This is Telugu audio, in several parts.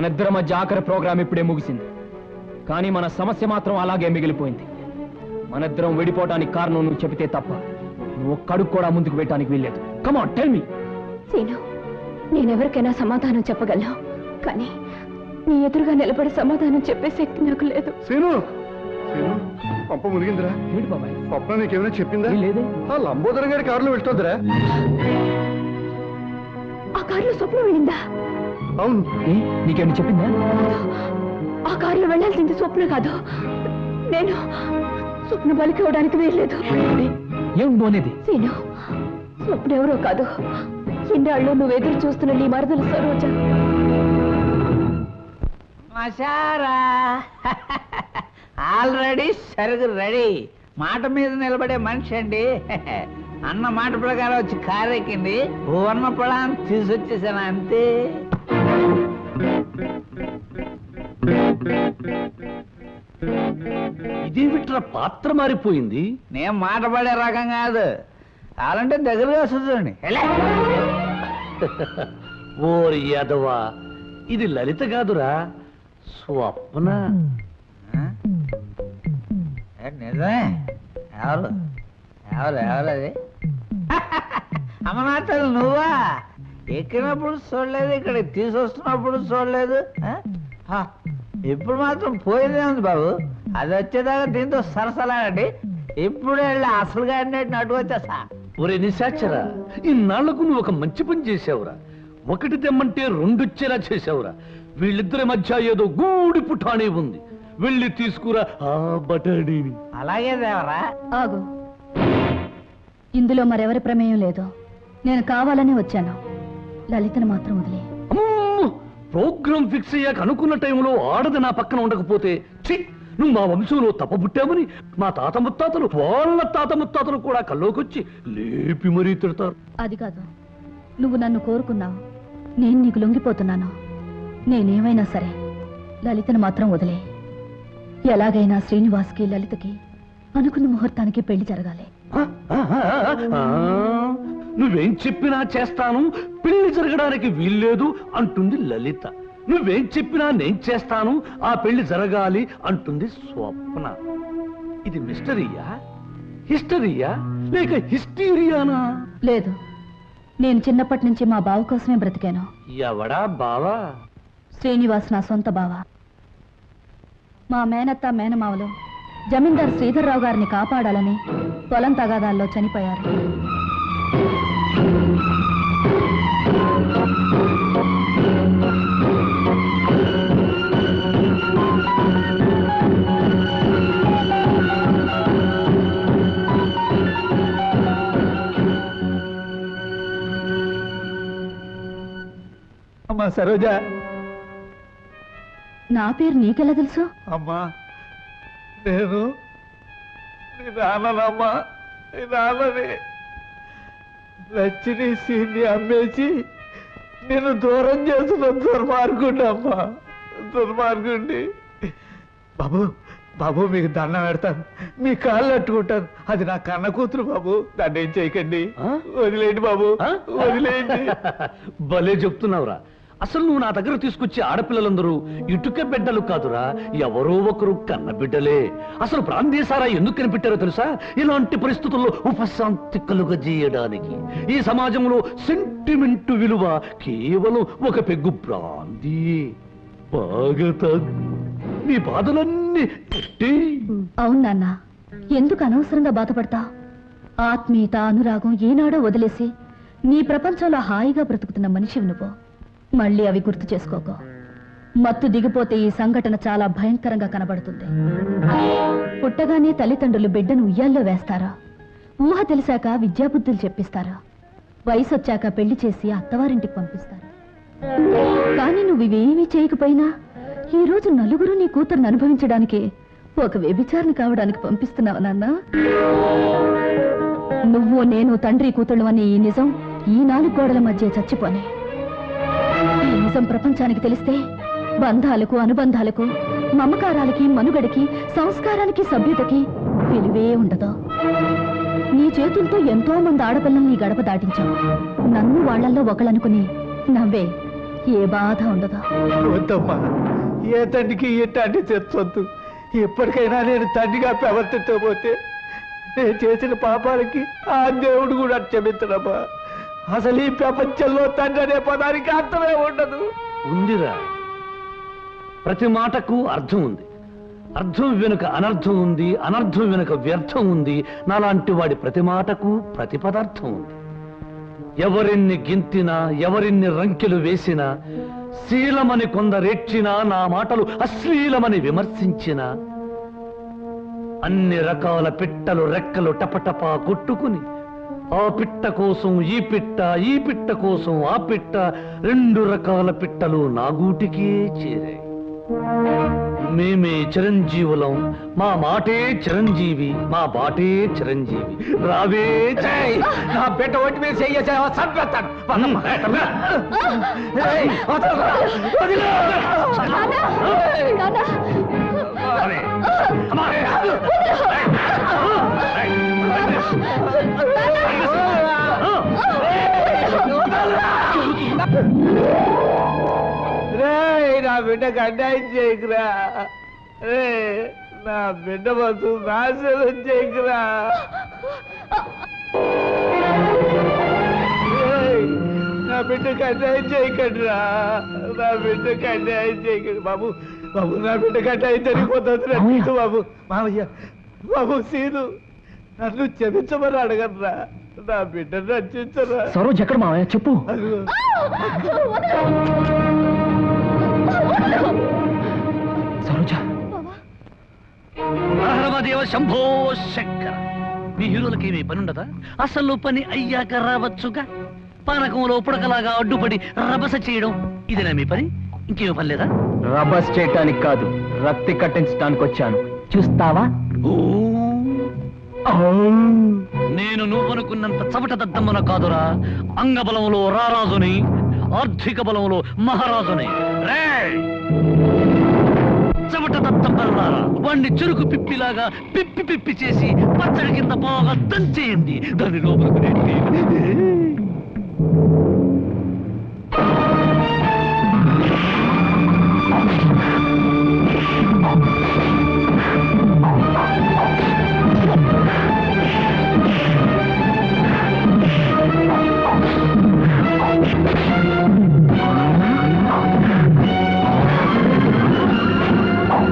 మన ఇద్దరి మధ్య ఆఖరి ప్రోగ్రాం ఇప్పుడే ముగిసింది. కానీ మన సమస్య మాత్రం అలాగే మిగిలిపోయింది. మన ఇద్దరం విడిపోవటానికి కారణం నువ్వు చెబితే తప్ప నువ్వు ఒక్కడుగు కూడా ముందుకు పెట్టడానికి వీల్లేదు. Come on tell me scene నేనెవరికైనా సమాధానం చెప్పగలను? కానీ నీ ఎదురుగా నిలబడి సమాధానం చెప్పే శక్తి నాకు లేదు. సీను! సీను పంప మురిగిందిరా ఏంటి బాబాయ్? స్వప్న నీకేమైనా చెప్పిందా? ఏం లేదే. ఆ లంబోదరం గారి కారులో వెళ్తుందిరా. ఆ కారులో స్వప్నం వెళ్ళిందా అవును. ఏ నీకేమైనా చెప్పిందా? ఆ కారులో వెళ్ళాల్సింది స్వప్న కాదు. నేను స్వప్న బలికి అవడానికి వీల్లేదు. అంటే ఏం అనేది సీను స్వప్న ఎవరో కాదు. ఇన్నాళ్ళు నువ్వు ఎదురు చూస్తున్న నీ మరదలు సరోజ. మషారా. ఆల్రెడీ సరుగు రెడీ. మాట మీద నిలబడే మనిషి అండి. అన్న మాట ప్రకారం వచ్చి కారెక్కింది. వర్ణ పొలాన్ని తీసుకొచ్చేసాను అంతే. ఇదేమిట్రా పాత్ర మారిపోయింది? నేను మాట పడే రకం కాదు. కావాలంటే దగ్గరగా వస్తుంది ఓరి యాదవా ఇది లలిత కాదురా స్వప్న. నిజమే. ఎవరు? ఎవరు ఎవరు అది? అమ్మనాథలు నువ్వా? ఎక్కినప్పుడు చూడలేదు ఇక్కడ తీసుకొస్తున్నప్పుడు చూడలేదు. ఇప్పుడు మాత్రం పోయిందే ఉంది బాబు. అది వచ్చేదాకా దీంతో సరసలాడండి ఇప్పుడు వెళ్ళి అసలుగా అన్నట్టు నటు వచ్చేసా ఒరే నిశాచరా ఇన్నాళ్ళకు నువ్వు ఒక మంచి పని చేసావురా ఒకటి తెమ్మంటే రెండొచ్చేలా చేసావురా వీళ్ళిద్దరి మధ్య ఏదో గూడి పుఠానే ఉంది. వెళ్ళి తీసుకురా ఆ బటాడీని అలాగే దేవరా. ఆగు. ఇందులో మరెవరి ప్రమేయం లేదు. నేను కావాలని వచ్చాను. లలితను మాత్రం వదిలే. అమ్మో! ప్రోగ్రాం ఫిక్స్ అయ్యాక అనుకున్న టైంలో ఆడది నా పక్కన ఉండకపోతే నువ్వు మా వంశంలో తప్పబుట్టామని మా తాత ముత్తాతలు వాళ్ళ తాత ముత్తాతలు కూడా కల్లోకొచ్చి లేపి మరీ తిడతారు. అది కాదు. నువ్వు నన్ను కోరుకున్నావు. నేను నీకు లొంగిపోతున్నాను. నేనేమైనా సరే లలితను మాత్రం వదిలే. ఎలాగైనా శ్రీనివాస్కి లలితకి అనుకున్న ముహూర్తానికి పెళ్ళి జరగాలి. నువ్వేం చెప్పినా చేస్తాను పెళ్ళి జరగడానికి వీల్లేదు అంటుంది లలిత. నువ్వేం చెప్పినా నేను చేస్తాను ఆ పెళ్ళి జరగాలి అంటుంది స్వప్న. ఇది మిస్టరీయా? హిస్టరీయా? లేక హిస్టీరియానా? లేదు. నేను చిన్నప్పటి నుంచి మా బావ కోసమే బ్రతికాను. ఎవడా బావా? శ్రీనివాస్ నా సొంత బావ. మా మేనత్త మేనమావలు జమీందార్ శ్రీధర్రావు గారిని కాపాడాలని పొలం తగాదాల్లో చనిపోయారు. సరోజ. నా పేరు నీకెలా తెలుసు? అమ్మా నేను నీ నాన్ననమ్మా నీ నాన్నని. లచ్చిని సీన్ని అమ్మేసి నేను దూరం చేసిన దుర్మార్గుండి అమ్మా. దుర్మార్గుండి బాబు బాబు మీకు దండం పెడతాను. మీ కాళ్ళు అట్టుకుంటాను అది నా కన్న కూతురు బాబు. దాన్ని ఏం చేయకండి? వదిలేయండి బాబు? వదిలేయండి. భలే చెప్తున్నావురా. అసలు నువ్వు నా దగ్గర తీసుకొచ్చే ఆడపిల్లలందరూ ఇటుక బిడ్డలు కాదురా. ఎవరో ఒకరు కన్న బిడ్డలే. అసలు ప్రాంతీసారా ఎందుకు కనిపెట్టారో తెలుసా? ఇలాంటి పరిస్థితుల్లో ఉపశాంతి కలుగజేయడానికి. ఈ సమాజంలో సెంటిమెంట్ విలువ కేవలం ఒక పెగ్గు ప్రాంతి బాగా నీ బాధలన్నీ అవును నాన్న. ఎందుకు అనవసరంగా బాధపడతా ఆత్మీయత అనురాగం ఏనాడో వదిలేసి నీ ప్రపంచంలో హాయిగా బ్రతుకుతున్న మనిషివి నువ్వు. మళ్ళీ అవి గుర్తు చేసుకోకో. మత్తు దిగిపోతే ఈ సంఘటన చాలా భయంకరంగా కనబడుతుంది. పుట్టగానే తల్లిదండ్రులు బిడ్డను ఉయ్యాల్లో వేస్తారా? ఊహ తెలిసాక విద్యాబుద్ధులు చెప్పిస్తారా? వయసు వచ్చాక పెళ్ళి చేసి అత్తవారింటికి పంపిస్తారు? కానీ నువ్వు ఇవేమీ చేయకపోయినా ఈ రోజు నలుగురు నీ కూతుర్ని అనుభవించడానికి ఒక వ్యభిచారణ కావడానికి పంపిస్తున్నావు నాన్న. నువ్వు నేను తండ్రి కూతుళ్ళు అని ఈ నిజం ఈ నాలుగు గోడల మధ్య చచ్చిపోని. నిజం ప్రపంచానికి తెలిస్తే బంధాలకు అనుబంధాలకు మమకారాలకి మనుగడకి సంస్కారానికి సభ్యతకి విలువే ఉండదు. నీ చేతులతో ఎంతో మంది ఆడపిల్లల్ని నీ గడప దాటించావు నన్ను వాళ్ళల్లో ఒకళ్ళనుకుని నవ్వే ఏ బాధ ఉండదు. వద్దమ్మా ఏ తండ్రికి ఇట్లాంటి తెచ్చొద్దు ఎప్పటికైనా నేను తండ్రిగా ప్రవర్తించబోతే నేను చేసిన పాపాలకి ఆ దేవుడు కూడా క్షమించడమ్మా. అసలు ఈ ప్రపంచంలో తండ్రి అనే పదానికి అర్థమే ఉండదు. ఉందిరా. ప్రతి మాటకు అర్థం ఉంది. అర్థం వెనుక అనర్థం ఉంది అనర్థం వెనుక వ్యర్థం ఉంది. నాలాంటి వాడి ప్రతి మాటకు ప్రతి పదార్థం ఉంది. ఎవరిన్ని గింతినా ఎవరిన్ని రంకెలు వేసినా శీలమని కొందరేడ్చినా నా మాటలు అశ్లీలమని విమర్శించినా అన్ని రకాల పిట్టలు రెక్కలు టపటపా కొట్టుకుని ఆ పిట్ట కోసం ఈ పిట్ట ఈ పిట్ట కోసం ఆ పిట్ట రెండు రకాల పిట్టలు నా గూటికే చేరాయి. మేమే చిరంజీవులం మా మాటే చిరంజీవి మా బాటే చిరంజీవి. రావే జై నా బిడ్డ ఒంటి మీద చెయ్య చంపేస్తాను. పదమ్మా. ఏయ్, వదలరా, వదిలు. అరే, అమ్మా. రేయ్, నా బిడ్డ కడ్డాయి చేయకురా. రే నా బిడ్డ బతు నాశనం చేయకురా. నా బిడ్డ కడ్డాయి చేయకండిరా. నా బిడ్డ కడ్డాయి చేయకండి. బాబు బాబు నా బిడ్డకు అన్యాయం జరిగిపోతుంది రక్షించు బాబు. మామయ్య బాబు సీను నన్ను క్షమించమని అడగరా నా బిడ్డను రక్షించరా. సరోజ్ ఎక్కడ మావయ్య? చెప్పు. సరోజ. హరమదేవ శంభో శంకర. మీ హీరోలకి ఏమీ పని ఉండదా అసలు పని అయ్యాక రావచ్చుగా? పానకంలో పుడకలాగా అడ్డుపడి రభస చేయడం ఇదేనా మీ పని? ఇంకేమీ పని లేదా? రబస్ చేయటానికి కాదు రక్తి కట్టించడానికి వచ్చాను. చూస్తావా? నేను నువ్వనుకున్నంత చవట దద్దమ్మన కాదురా. అంగబలంలో రారాజుని ఆర్థిక బలంలో మహారాజుని. రేయ్! చవట దద్దమ్మలారా వాణ్ణి చురుకు పిప్పిలాగా పిప్పి పిప్పి చేసి పచ్చడి కింద బాగా దంచేయండి. దాని లోపలికి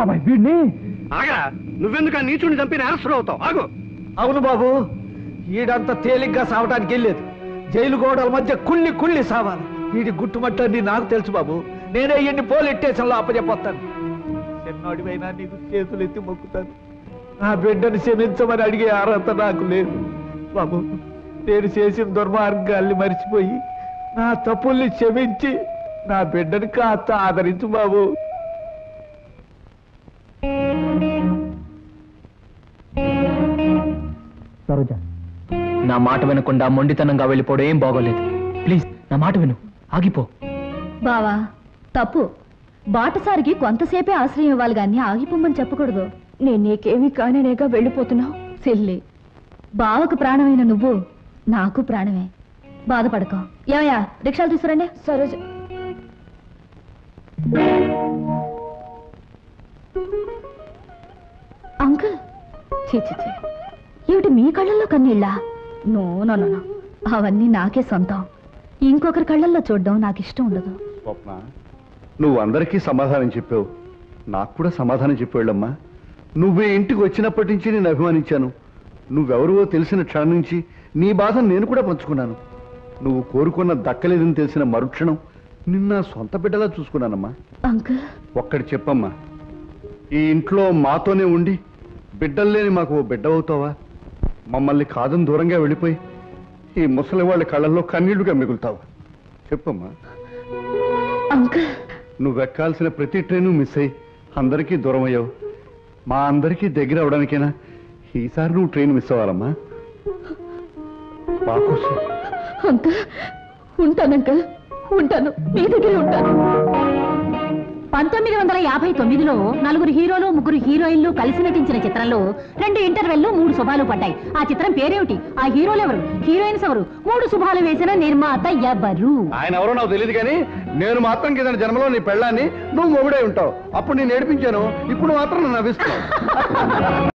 బాబాయ్ వీడిని? ఆగా నువ్వెందుకు ఆ నీచుని చంపి నేరస్తుడు అవుతావు? ఆగు. అవును బాబు ఈడంత తేలిగ్గా సావటానికి వెళ్ళలేదు జైలు గోడల మధ్య కుళ్ళి కుళ్ళి సావాలి. వీడి గుట్టుమట్టని నాకు తెలుసు బాబు. నేనే ఇన్ని పోలీస్ స్టేషన్లో అప్పచెప్పొస్తాను చిన్నోడివైనా నీకు చేతులు ఎత్తి మొక్కుతాను. నా బిడ్డని క్షమించమని అడిగే అర్హత నాకు లేదు. బాబు నేను చేసిన దుర్మార్గాల్ని మర్చిపోయి నా తప్పుల్ని క్షమించి నా బిడ్డని కాస్త ఆదరించు బాబు. సరోజ నా మాట వినకుండా మొండితనంగా వెళ్ళిపోవడం ఏం బాగోలేదు. ప్లీజ్ నా మాట విను. ఆగిపో. బావా తప్పు. బాటసారికి కొంతసేపే ఆశ్రయం ఇవ్వాలి గాని ఆగిపోమ్మని చెప్పకూడదు. నేను నీకేమీ కాననేగా వెళ్ళిపోతున్నావు? సెల్లి బావకు ప్రాణమైన నువ్వు నాకు ప్రాణమే. బాధపడకో. ఏమయ్యా రిక్షాలు తీసుకురండి. సరోజ అంకుల్. చీ ఏమిటి మీ కళ్ళల్లో కన్నీళ్ళా? No no no no. అవన్నీ నాకే సొంతం. ఇంకొకరి కళ్ళల్లో చూడడం నాకు ఇష్టం ఉండదు. స్వప్న నువ్వు అందరికీ సమాధానం చెప్పావు. నాకు కూడా సమాధానం చెప్పాళ్ళమ్మా. నువ్వు ఇంటికి వచ్చినప్పటి నుంచి నేను అభిమానించాను. నువ్వెవరువో తెలిసిన క్షణం నుంచి నీ బాధను నేను కూడా పంచుకున్నాను. నువ్వు కోరుకున్న దక్కలేదని తెలిసిన మరుక్షణం నిన్న సొంత బిడ్డలా చూసుకున్నానమ్మా. అంకుల్? ఒక్కటి చెప్పమ్మా. ఈ ఇంట్లో మాతోనే ఉండి బిడ్డలు లేని మాకు ఓ బిడ్డ అవుతావా? మమ్మల్ని కాదని దూరంగా వెళ్ళిపోయి ఈ ముసలి వాళ్ళ కళ్ళల్లో కన్నీళ్ళుగా మిగులుతావా. చెప్పమ్మా. అంకుల్. నువ్వెక్కాల్సిన ప్రతి ట్రైను మిస్ అయ్యి అందరికీ దూరం అయ్యావు. మా అందరికీ దగ్గర అవడానికైనా ఈసారి నువ్వు ట్రైన్ మిస్ అవ్వాలమ్మా. మా కోసం అంకుల్ ఉంటాను అంకుల్. ఉంటాను మీ దగ్గర ఉంటాను. పంతొమ్మిది వందల యాభై తొమ్మిదిలో నలుగురు హీరోలు ముగ్గురు హీరోయిన్లు కలిసి నటించిన చిత్రంలో రెండు ఇంటర్వెల్లో మూడు శుభాలు పడ్డాయి. ఆ చిత్రం పేరేమిటి? ఆ హీరోలు ఎవరు? హీరోయిన్స్ ఎవరు? మూడు శుభాలు వేసిన నిర్మాత ఎవరు? ఆయన ఎవరో నాకు తెలియదు కానీ నేను మాత్రం కింద జన్మలో నీ పెళ్ళాన్ని నువ్వు మొగుడే ఉంటావు. అప్పుడు నేను ఏడిపించాను ఇప్పుడు మాత్రం నన్ను నవ్విస్తున్నావు.